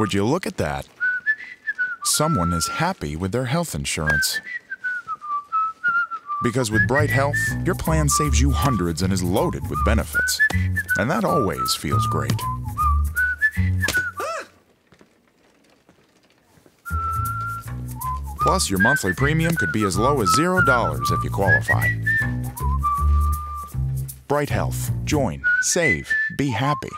Would you look at that? Someone is happy with their health insurance. Because with Bright Health, your plan saves you hundreds and is loaded with benefits. And that always feels great. Plus, your monthly premium could be as low as $0 if you qualify. Bright Health. Join, save, be happy.